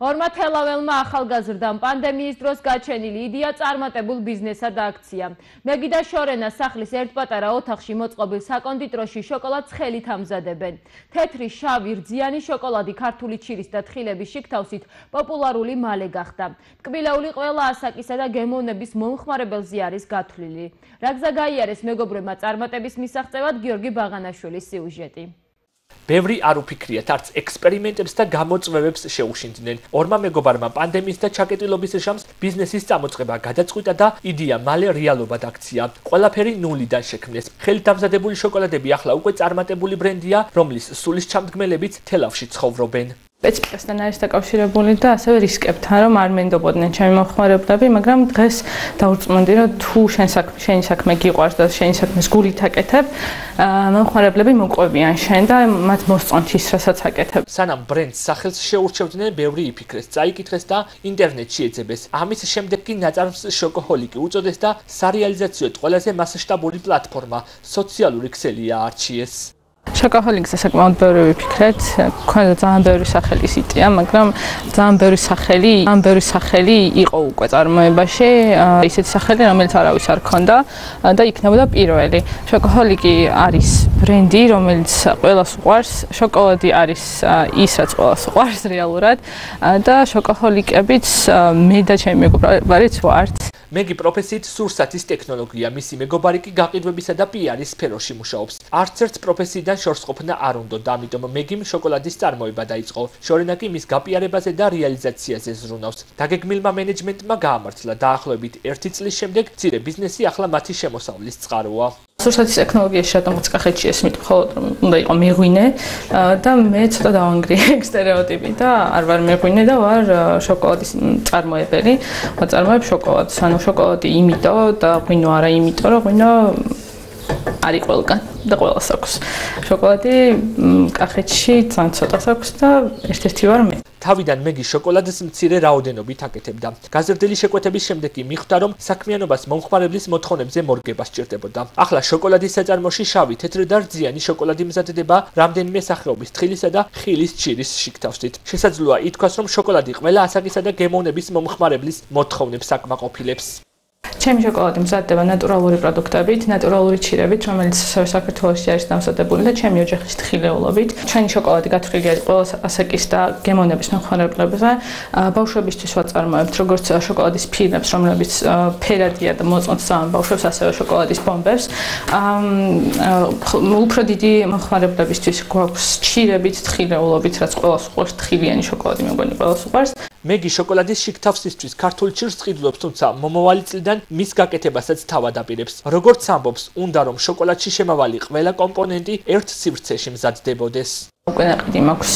ორმა თელაველმა ახალგაზრდამ პანდემიის დროს გაჩენილი იდეა წარმატებულ ბიზნესად აქცია. მეგი და შორენა სახლის ერთ პატარა ოთახში მოწყობილ საკონდიტროში შოკოლადს ხელით ამზადებენ. თეთრი, შავი, რძიანი შოკოლადი ქართული ჩირის და თხილების შიგთავსით პოპულარული მალე გახდა. ტკბილეული ყველა ასაკისა და გემოვნების მომხმარებელზე არის გათვლილი. რაგზა გაიარეს მეგობრებმა წარმატების მისაღწევად გიორგი ბაღანაშვილის სიუჟეტი. ბევრი არ უფიქრიათ არც ექსპერიმენტებს და გამოწვევებს შეუშინდნენ. ორმა მეგობარმა პანდემიის და ჩაკეტილობის ჟამს ბიზნესის წამოწყება გადაწყვიტა და იდეა მალე რეალობად აქცია. ყველაფერი ნულიდან შექმნეს. ხელით დამზადებული შოკოლადები ახლა უკვე წარმატებული ბრენდია, რომლის სულის ჩამდგმელებიც თელავში ცხოვრობენ. სპეციფიკასთან არის დაკავშირებული და ასევე რისკებთან, რომ არ მენდობოდნენ ჩემი მომხმარებლები, მაგრამ დღეს დაურწმუნდი, რომ თუ შენ საქმე, შენი საქმე გიყვარს და შენი საქმეს გულით აკეთებ, მომხმარებლები მოყვებიან შენ და მათ მოსწონთ ის, რასაც აკეთებ. სანამ ბრენდს სახელს შეურჩევდნენ, ბევრი იფიქრეს, წაიკითხეს და ინტერნეტში ეძებეს. ამის შემდეგ კი ნაწარმს შოკოჰოლიკი უწოდეს და სარეალიზაციოდ ყველაზე მასშტაბური პლატფორმა სოციალური ქსელია არჩიეს. შოკოჰოლიკზე საკმაოდ ბევრი ვიფიქრეთ, ქონდა ძალიან ბევრი სახელი სიტია, მაგრამ ძალიან ბევრი სახელი, ძალიან ბევრი სახელი იყო უკვე წარმოებაში, ისეთი სახელი, რომელიც არავის არ ქონდა და იქნებოდა პირველი. შოკოჰოლიკი არის ბრენდი, რომელიც ყველას უყვარს, შოკოლადი არის ის, რაც ყველას უყვარს რეალურად და შოკოჰოლიკებიც მე და ჩემი მეგობრებიც ვართ. მეგი პროფესიით სურსათის ტექნოლოგია, მისი მეგობარი კი გაყიდვებისა და პიარის სფეროში მუშაობს. არც ერთ პროფესიიდან შორს ყოფნა არ უნდა და ამიტომ მეგიმ შოკოლადის წარმოება დაიწყო. შორენა კი მის გაპიარებაზე და რეალიზაციაზე ზრუნავს. დაგეგმილმა მენეჯმენტმა გაამართლა დაახლოებით 1 წლის შემდეგ ცირე ბიზნესი ახლა მათი შემოსავლის წყაროა. სურსათის ტექნოლოგიაში რატომაც კახეთში ესმით მხოლოდ უნდა იყო მეღვინე და მე ცოტა დავანგრიე სტერეოტიპი და არ ვარ მეღვინე და ვარ შოკოლადის წარმოებელი. მოწარმოებ შოკოლადს, ანუ შოკოლადი იმიტო და ღვინო არა იმიტო, რომ ღვინო არის ყველგან და ყველას აქვს. შოკოლადი კახეთში ძალიან ცოტას აქვს და ერთ-ერთი ვარ მე. თავიდან მეგი შოკოლადის მცირე რაოდენობით აკეთებდა. გაზრდილი შეკვეთების შემდეგ კი მიხვდა, რომ საქმიანობას მომხმარებლის მოთხოვნებზე მორგება სჭირდებოდა. ახლა შოკოლადის საწარმოში შავი, თეთრი და რძიანი შოკოლადი მზადდება რამდენიმე სახეობის თხილისა და ხილის ჩირის შიგთავსით. შესაძლოა ითქვას, რომ შოკოლადი ყველა ასაკისა და გემოვნების მომხმარებლის მოთხოვნებს აკმაყოფილებს. ჩემი შოკოლადი მზადდება ნატურალური პროდუქტებით, ნატურალური ჩირებით, რომელიც საქართველოში არის დამზადებული და ჩემი ოჯახის თხილეულობით. ჩვენი შოკოლადი გათვლილი არის ყველა ასაკის და გემოვნების მომხმარებლებაზე. ბავშვებისთვის ვაწარმოებთ როგორც შოკოლადის ფილებს, რომლებიც ფერადია და მოწონთ სამ ბავშვებს, ასევე შოკოლადის ბომბებს. უფრო დიდი მომხმარებლებისთვის გვაქვს ჩირებით, თხილეულობით, რაც ყველას უყვარს, თხილიანი შოკოლადი მეგონი ყველას უყვარს. მეგი შოკოლადის შიგთავსისთვის ქართული ჩირს ყიდულობს, თუმცა მომავალი წლიდან მის გაკეთებასაც თავად აპირებს. როგორც ამბობს, უნდა რომ შოკოლადში შემავალი ყველა კომპონენტი ერთ სივრცეში მზადდებოდეს. უკვე ნაყიდი მაქვს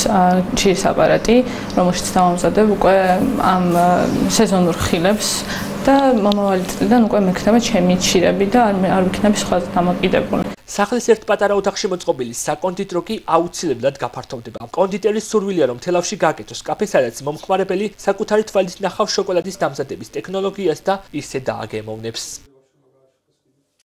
ჩირის აპარატი, რომელშიც დავამზადებ უკვე ამ სეზონურ ხილებს და მომავალი წლიდან უკვე მექნება ჩემი ჩირები და არ არ ვიქნები სხვა დამოკიდებული. სახლის ერთ პატარა ოთახში მოწყობილი საკონდიტრო კი აუცილებლად გაფართოვდება. კონდიტერის სურვილია რომ თელავში გააკეთოს კაფე, სადაც მომხმარებელი საკუთარი თვალით ნახავს შოკოლადის დამზადების ტექნოლოგიას და ისე დააგემოვნებს.